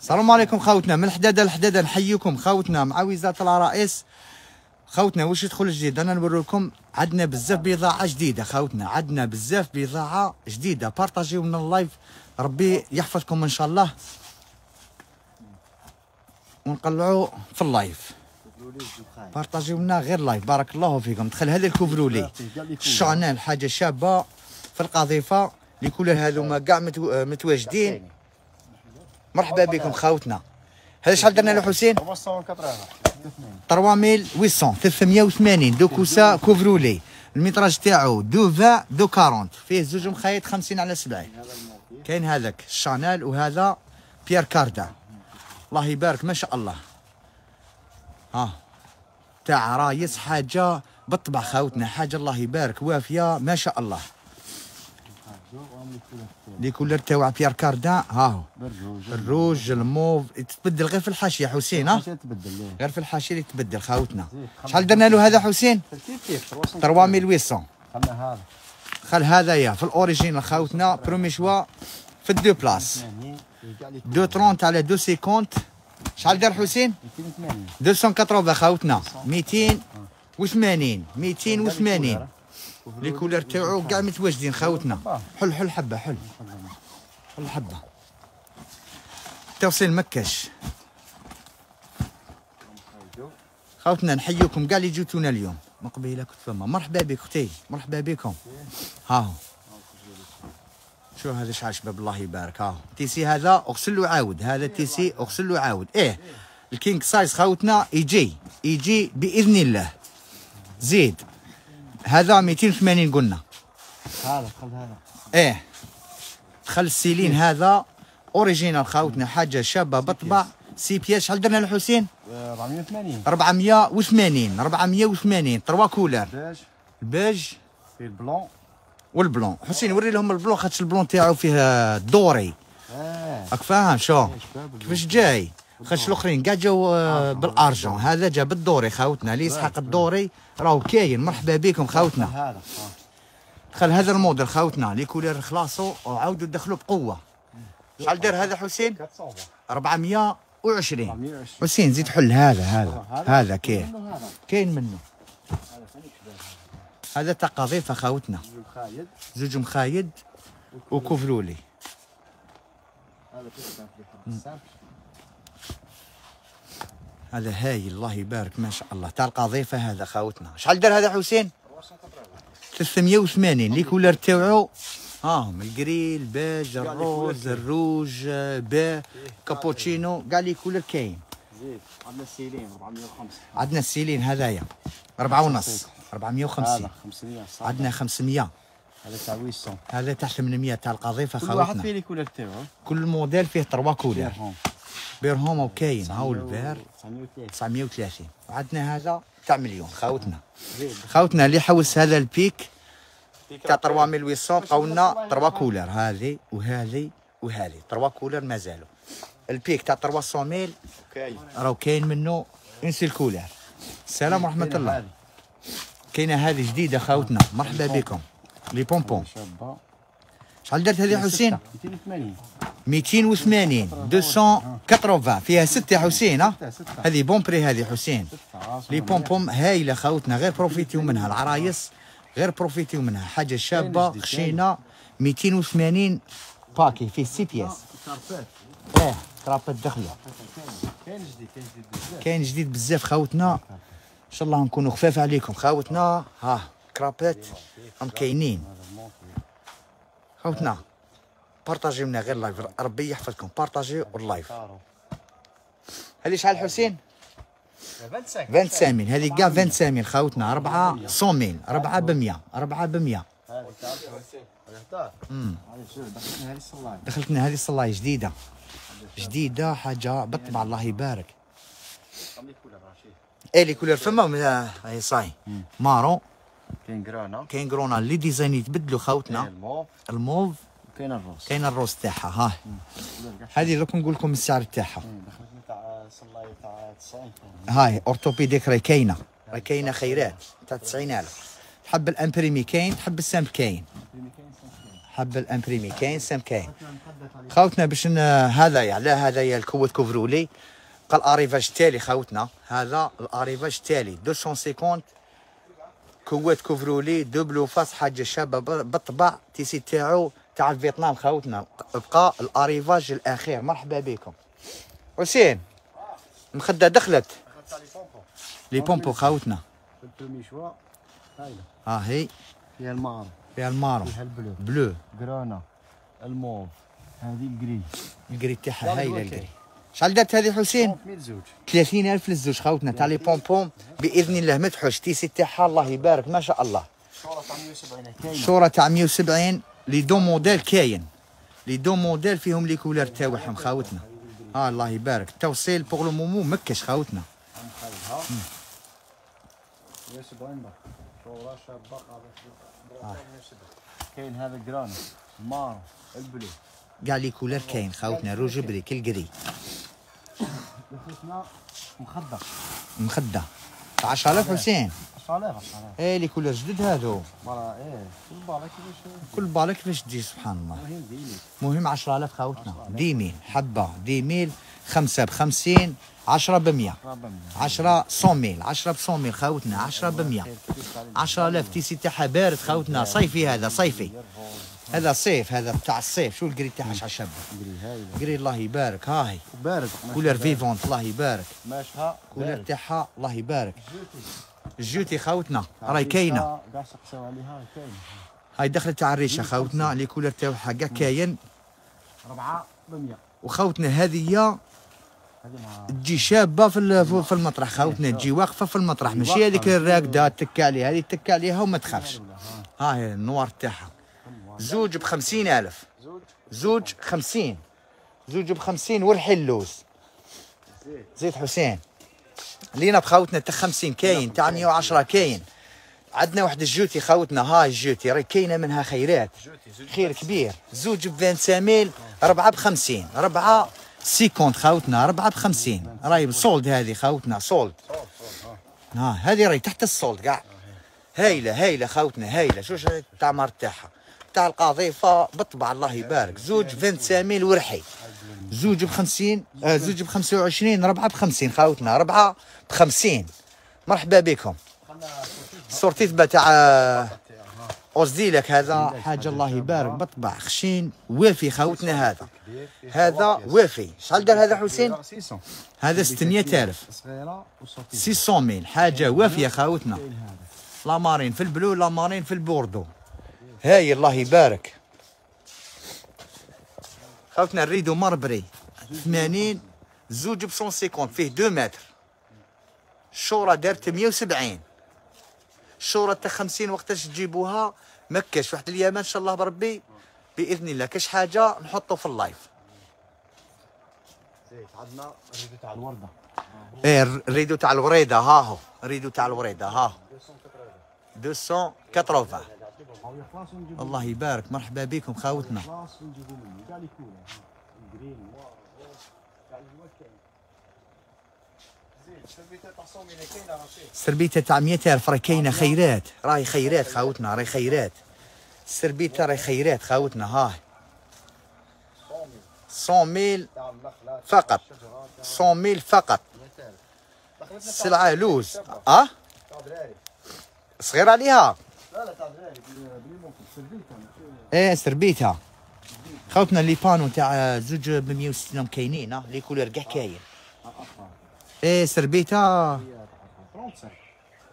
السلام عليكم خوتنا من الحداده للحداده نحييكم. خوتنا مع وزاره العرائس. خوتنا واش يدخل جديد؟ أنا نوري لكم عندنا بزاف بضاعة جديدة خوتنا. عندنا بزاف بضاعة جديدة. بارطاجيو من ال live. ربي يحفظكم إن شاء الله. ونقلعوا في ال live. بارطاجيو لنا غير live بارك الله فيكم. دخل هذا ال couvre-lit. ال chenille حاجة شابة في القطيفة. لكل هذوما كاع متو- متواجدين. مرحبا بكم خوتنا. هذا شحال درنا له حسين؟ 3800 380 deux coussins couvre-lit ال métrage تاعو deux 20 deux 40 فيه زوج مخايد 50 على 70 كاين هذاك ال chenille وهذا Pierre Cardin الله يبارك ما شاء الله ها. تاع رايس حاجة بالطبع خاوتنا حاجة الله يبارك وافيه ما شاء الله les couleurs تاع Pierre Cardin ها. هو ال rouge ال mauve تتبدل غير في الحاشية حسين ها. ليه غير في الحاشية اللي تبدل خاوتنا. شحال درنا له هذا حسين؟ كيف كيف 3800 خلنا هذا. خل هذايا في ال origine خاوتنا premier choix في ال deux places يعني يرجع لي دو 30 على دو 50 شحال دار حسين؟ 280 280 خاوتنا. 280 280 لي كولر تاعو كاع متواجدين خاوتنا. حل حل حبة حل. حل حبة. توصيل مكش خاوتنا نحييكم كاع اللي جيتونا اليوم. من قبيلة كنت فما مرحبا بك أختي. مرحبا بكم. ها. هو شو هذا؟ شحال شباب؟ الله يبارك. ها. هو. تيسي هذا أغسل له عاود هذا تيسي أغسل له عاود إيه. الكينج سايز خاوتنا يجي يجي بإذن الله. زيد. هذا 280 قلنا. هذا خذ هذا. إيه. دخل السيلين هذا أوريجينال خاوتنا حاجة شابة بطبع سي بياس شحال درنا لحسين 480 480 480 تروا كولر. البيج. في ال blanc. وال blanc. حسين وري لهم ال blanc خاطش ال blanc تاعو فيه doré. راك فاهم شو؟ شباب كيفاش جاي؟ خاطش الأخرين. كاع جاو آه، بال argent. هذا جا بال doré خاوتنا اللي يسحق ال doré. راهو كاين. مرحبا بكم خاوتنا دخل هذا الموديل خاوتنا les couleurs خلاصو. وعاودوا دخلوا بقوة. شحال دار هذا حسين؟ 400 420 420 حسين زيد حل هذا هذا. هذا كاين. كاين منه هذا قطيفه خاوتنا زوج مخايد زوج مخايد و couvre-lit هذا كيف كان في حد ال simple هذا هايل الله يبارك ما شاء الله. تاع القطيفه هذا خاوتنا شحال دار هذا حسين؟ 380 les couleurs تاعو ها هم الجري البيج الروز الروج با كابوتشينو. كاع les couleurs كاين. زيد عندنا السيلين 405 عندنا السيلين هذايا. أربعة ونص. 450 هذا 500 صح. عندنا 500 هذا تاع 800 هذا تاع 800 تاع القذيفه كل واحد خاوتنا فيه les couleurs تاعو كل موديل فيه trois couleurs. ديرهم بيرهم وكاين هاو البير 930 930 وعندنا هذا تاع مليون. خاوتنا خاوتنا اللي حوس هذا البيك تاع 3800 بقاو لنا trois couleurs. هذه وهذه وهذه. trois couleurs مازالوا البيك تاع 300 كاين راهو كاين منه انسي ال couleur السلام ورحمة الله. كاينة هذه جديدة خاوتنا مرحبا بكم. les pompons شحال درت هذه حسين؟ 280 280 280 فيها ستة حسين ها؟ هذه bon prix هذه حسين. les pompons هايلة خوتنا غير بروفيتيو منها العرايس غير بروفيتيو منها حاجة شابة خشينة 280 paquet فيه six pièces آه درابات داخله كاين جديد كاين جديد بزاف. كاين جديد بزاف خوتنا إن شاء الله نكونوا خفاف عليكم. خوتنا ها درابات هم كاينين. خوتنا partagez لنا غير live ربي يحفظكم. بارطاجيو ال live. هذه شحال حسين 25 25 000 هذه كاع 25 000 خوتنا. 4 100 000 4 ب 100 4 ب 100 هذه carreaux يختار امم هذه دخلت لنا الصلايه جديدة. جديدة حاجة بالطبع الله يبارك. إيه les couleurs فما هاي صاي. marron كاين grenat كاين grenat les designs يتبدلوا كاين خوتنا الموف. الموف. وكاين ال rose. كاين ال rose تاعها ها. هذه لكم نقول لكم السعر تاعها. تاع صلاة تاع 90 هاي orthopédique راهي كاينة. راهي كاينة خيرات. تاع 90000 تحب ال imprimé كاين تحب ال simple كاين. حب ال imprimé كاين simple كاين. خوتنا باش ن... هذا يعني هذا يا ال couette couvre-lit قال ال arrivage التالي خوتنا. هذا ال arrivage التالي 250 couette couvre-lit double face حاجة شابة بالطبع tissu تاعو تاع فيتنام خوتنا. بقى ال arrivage الأخير. مرحبا بكم. حسين مخدة دخلت. les pompons هايله ها هي. فيها ال marron فيها ال marron. فيها ال bleu. bleu. grenat. ال mauve. هذه الجري. ال gris تاعها هايله ال gris شحال دارت هذه حسين؟ 100 زوج. 30000 للزوج خوتنا تاع les pompons بإذن الله ما تحوش. tissu تاعها الله يبارك. ما شاء الله. شورى تاع 170 كاينة شورى تاع 170 les deux modèles كاين. les deux modèles فيهم les couleurs تاعهم خاوتنا. ها الله يبارك. التوصيل pour le moment مكش خاوتنا. نخليها 170 بقى شورى شابه قاعدة كاين هذا grenat ال marron ال bleu كاع les couleurs كاين خاوتنا rouge brique ال gris دخلتنا مخدر مخده 10000 حسين 10000 10000 إيه les couleurs جدد مرة إيه كل بالك كيفاش كل بالك كيفاش تجي سبحان الله. مهم ديني. مهم 10000 خاوتنا. dix mille حبة. dix mille خمسة ب 50 10 ب 100 ربما 10 100 mille 10 ب 100 mille خاوتنا 10 ب 100 10000 tissu تاعها بارد خاوتنا. صيفي هذا صيفي. هذا صيف هذا تاع الصيف. شو ال gris تاعها؟ هاي. gris الله يبارك هاي. بارد couleur vivante الله يبارك. ماشها couleur تاعها الله يبارك. ال jeté خاوتنا راهي كاينة. كاع سقساو عليها كاين هاي دخلت تاع الريشة خاوتنا لي كولر تاعها كاع كاين. 4 ب 100 وخاوتنا هذه هذه مع تجي شابة في في المطرح خاوتنا تجي واقفة في المطرح ماشي هذيك الراقده تك عليها هذه تك عليها وما تخافش. ها هي النوار تاعها. زوج ب ألف. زوج زوج خمسين. زوج ب 50 والحلوز زيت زيد حسين. لينا بخاوتنا تاع 50 كاين تاع 110 كاين. عندنا واحد ال jeté خاوتنا هاي ال jeté راهي كاينة منها خيرات. خير كبير. زوج ب 25 mille ربعة ب 50 ربعة cinquante خاوتنا ربعة ب 50 راهي solde هذه خاوتنا solde ها هذه راهي تحت ال solde كاع. هايلة هايلة خاوتنا هايلة. شوش التعمر تاعها تاع القطيفه بالطبع الله يبارك. زوج 25 mille ورحي زوج ب 50 آه زوج ب 25 ربعة ب 50 خاوتنا ربعة ب 50 مرحبا بكم. السورتيت تاع آه، Özdilek هذا. حاجة الله يبارك بالطبع خشين وافي خاوتنا هذا. هذا وافي. شحال دار هذا حسين؟ 600 هذا 600000 صغيره وصوتي 600 mille. حاجة وافية خاوتنا. كاين هذا la marine في ال bleu la marine في البوردو. هاي الله يبارك. خوتنا rideau marbré. 80 زوج ب 150 فيه 2 متر. الشورى دارت 170 الشورى تاع 50 وقتاش تجيبوها؟ مكاش واحد الأيام إن شاء الله بربي. بإذن الله كاش حاجة نحطه في ال live. زيت عندنا ال rideau تاع الوردة. إيه ال rideau تاع الوريدة ها هو. ال rideau تاع الوريدة ها هو. 280 هاو يخلص ونجيبو الله يبارك. مرحبا بكم خاوتنا. سربيته تاع 100000 راهي كاينة خيرات. راهي خيرات خاوتنا راهي خيرات. السربيته راهي خيرات خاوتنا ها صومي 100 mille تاع النخله فقط. الشجره تاع 100 ميل فقط. 100000 دخلتنا تاع السلعه لوز. آه؟ صغير عليها. إيه سربيتها خوتنا les panneaux تاع زوج ب 160 كاينين آه les couleurs كاع كاين. إيه سربيتها هي تاع 35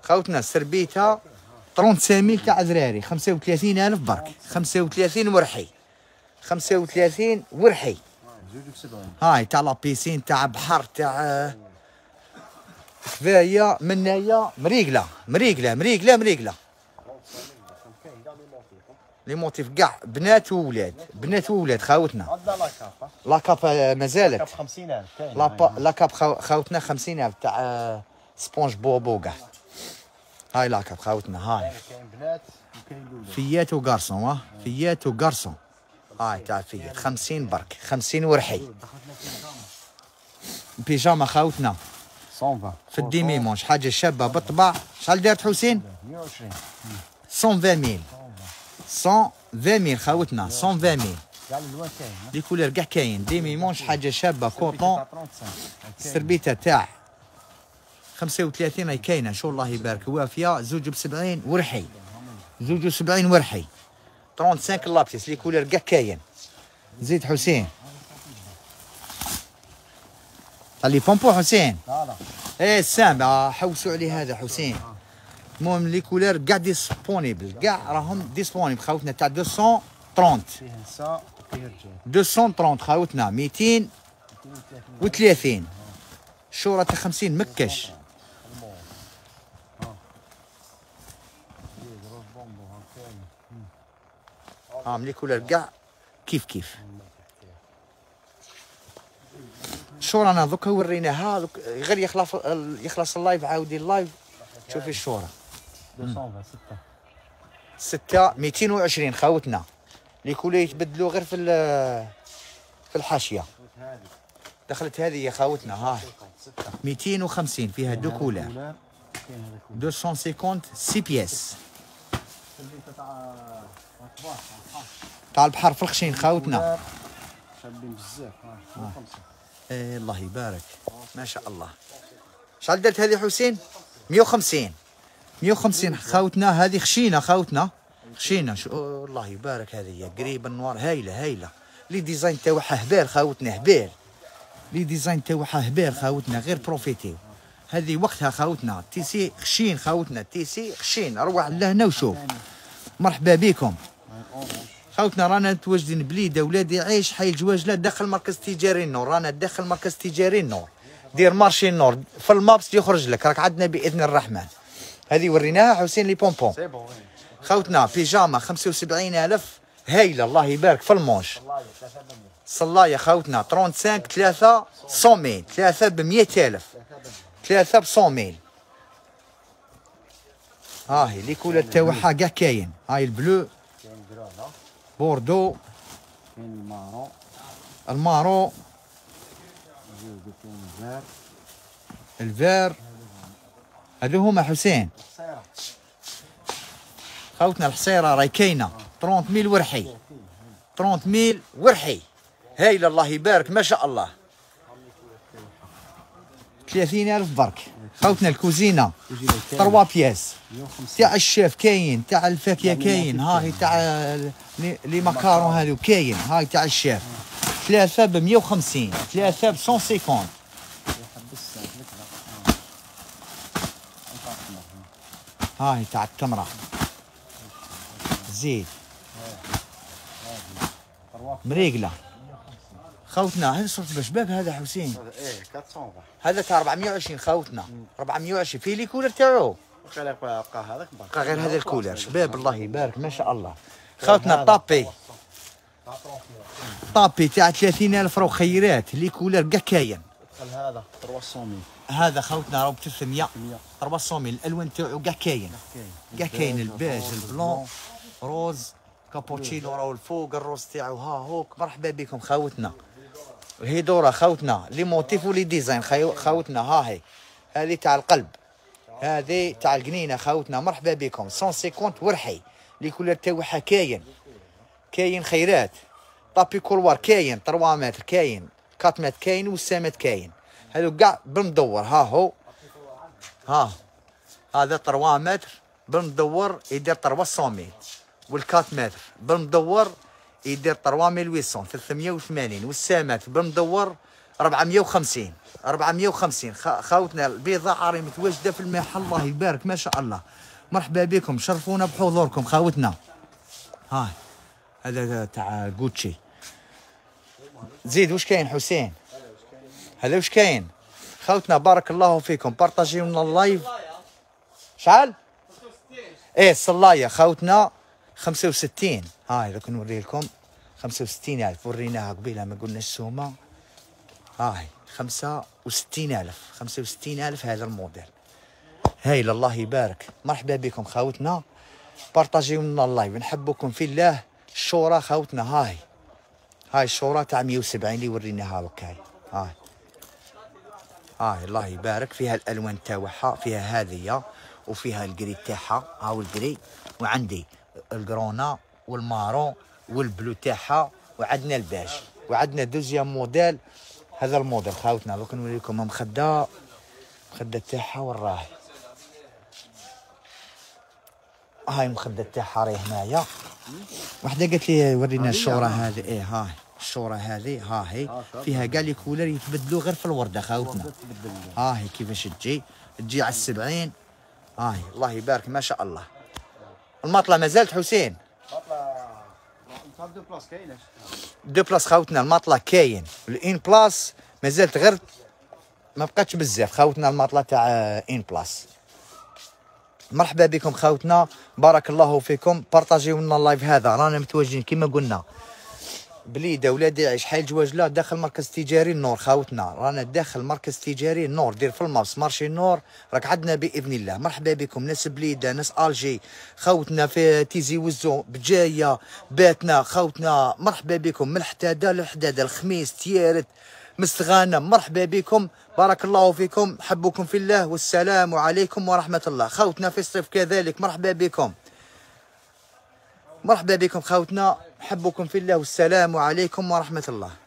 خوتنا سربيتها 35 تاع ذراري 35000 برك. 35 ورحي 35 ورحي. زوج ب 70 هاي تاع la piscine تاع بحر تاع كفاية منايا مريقلة. مريقلة مريقلة مريقلة كاين كاع les motifs les motifs كاع بنات وولاد. بنات وولاد خاوتنا. عندنا la cape la cape مازالت كاب 50000 كاين la cape خاو- خاوتنا 50000 تاع آه، سبونج بوب كاع. هاي la cape خاوتنا هاي. كاين بنات وكاين filles و garçons ها؟ filles و garçons هاي تاع filles. 50 برك 50 ورحي. بيجاما خاوتنا. 120 في ال demi-manche حاجة شابه بالطبع شحال دارت حسين؟ 120 120 ميل 120000 خاوتنا 120000 كاع الالوان كاين ها؟ les couleurs كاع كاين demi-manche حاجة شابه coton تاع 35 كاين. السربيته تاع 35 راهي كاينة شو الله يبارك وافيه زوج ب 70 ورحي زوج و 70 ورحي 35 la piscine les couleurs كاع كاين زيد حسين خلي بومبو حسين لا إيه آه، حوسوا عليه هذا حسين المهم les couleurs كاع disponibles كاع راهم disponibles خاوتنا تاع 230 فيه نساء وفيه رجال 230 خاوتنا 230 الشورة تاع 50 مكش ها م les couleurs كاع كيف كيف. الشورة أنا دوكا وريناها غير يخلص يخلص ال live عاودي ال live. شوفي الشورة 220 6 ستة 220 خاوتنا les couleurs يتبدلوا غير في في الحاشية. هذه دخلت هذه يا خاوتنا ها. 6 250 فيها deux couleurs 250 six pièces البيت تاع البحر في الخشين خاوتنا شابين بزاف خمسة؟ إيه الله يبارك. ما شاء الله. شحال درت هذه حسين؟ 150 150 خاوتنا هذه خشينة خاوتنا. خشينة. شو الله يبارك هذه قريب النوار هايلة هايلة. les designs تاعها هبال خاوتنا هبال. les designs تاعها هبال خاوتنا غير بروفيتيو هذه وقتها خاوتنا tissu خشين خاوتنا tissu خشين. روح لهنا وشوف. مرحبا بكم. خوتنا رانا متواجدين بليدة ولادي عايش حي الجواجله داخل مركز تجاري النور. رانا داخل مركز تجاري النور. دير marché النور. في ال Maps يخرج لك. راك عندنا بإذن الرحمن. هذه وريناها حسين les pompons c'est bon خوتنا بيجاما 75000 هايلة الله يبارك في ال manche. صلايه خوتنا 35 3 100 3 ب 100000 3 ب 100 هاهي les couleurs تاعها كاع كاين. هاي ال bleu. bordeaux. ال marron. الزهر ال vert. هذو هما حسين. خوتنا الحصيرة راهي كاينة 30 mille ورحي. 30 mille ورحي. هايله الله يبارك ما شاء الله. 30000 برك. خوتنا الكوزينة. وجينا كاين 3 pièces. 150 تاع الشيف كاين تاع الفاكهة كاين. هاي تاع les macarons هذو كاين. هاي تاع الشيف. ثلاثة ب 150 ثلاثة ب 150 هاي تاع التمرة. زيد. مريقلة. خوتنا هذا صوت بشباب هذا حسين. إيه 420 هذا تاع 420 خوتنا. 420 في لي كولر تاعو. بقى هذاك بقى غير هذا الكولر. شباب الله يبارك ما شاء الله. خوتنا tapis. tapis. تاع 30000 رو خيرات les couleurs كاع كاين هذا 300 هذا خوتنا راهو ب 300 100 400 الألوان تاعو كاع كاين. كاع كاين. ال beige ال blanc rose cappuccino راهو الفوق ال rose تاعو ها هوك. مرحبا بكم خاوتنا هي دورة خاوتنا les motifs و les designs خاوتنا ها هي. هذه تاع القلب. هذه تاع القنينة خاوتنا مرحبا بكم. 150 ورحي. لي كولر تاعها كاين. كاين خيرات. طابي كولوار كاين. 3 متر كاين. 4 متر كاين. والسامات كاين. هذو كاع بالمدور. ها هو. ها. هذا 3 متر بالمدور يدير 300 والكات متر بالمدور يدير 3800 380 والسامات بالمدور 450 450 خ- خاوتنا البيضاء عاري متواجدة في المحل الله يبارك ما شاء الله. مرحبا بكم. شرفونا بحضوركم خاوتنا. هاي. هذا تاع جوتشي زيد وش كاين؟ حسين. هذا وش كاين؟ خوتنا بارك الله فيكم. بارطاجيو لنا ال live. شحال إيه الصلاية. خوتنا 65 هاي دوك نوري لكم. 65 ألف. وريناها قبيلة ما قلنا السومه هاي 65 ألف. 65 ألف هذا الموديل هاي الله يبارك. مرحبا بكم خوتنا. بارطاجيو لنا ال live. نحبكم في الله. الشورى خوتنا هاي. هاي الشورى تاع 170 اللي وريناها هاي. هاي. هاي الله يبارك. فيها الألوان تاعها فيها هذه وفيها الجري تاعها. هاو الجري. وعندي ال grenat وال marron وال bleu تاعها. وعندنا الباج وعندنا deuxième modèle. هذا الموديل خاوتنا. دوك نوريكم مخدة. مخدة تاعها وين راهي هاي المخده تاعها راهي هنايا. وحدة قالت لي ورينا الشوره. هذه. إيه هاي. الشوره هذه. ها هي. فيها كاع les couleurs يتبدلوا غير في الوردة خاوتنا ها هي كيفاش تجي؟ تجي على السبعين. ها هي. الله يبارك ما شاء الله. المطلة ما زالت حسين deux places كاينة deux places خاوتنا المطلة كاين. ال une place ما زالت غير ما بقاتش بزاف. خاوتنا المطلة تاع une place مرحبا بكم خاوتنا بارك الله فيكم. بارطاجيو لنا ال live هذا. رانا متواجدين كما قلنا. بليده ولاد يعيش حي الجواجلة داخل مركز تجاري النور خاوتنا رانا داخل مركز تجاري النور دير في ال maps marché النور راك عندنا بإذن الله. مرحبا بكم ناس بليده ناس الجي خوتنا في تيزي وزو بجاية باتنا خوتنا مرحبا بكم. من الحدادة للحدادة الخميس تيارت مستغانم مرحبا بكم بارك الله فيكم حبكم في الله والسلام عليكم ورحمة الله. خوتنا في الصيف كذلك مرحبا بكم. مرحبا بكم خوتنا. حبكم في الله والسلام عليكم ورحمة الله.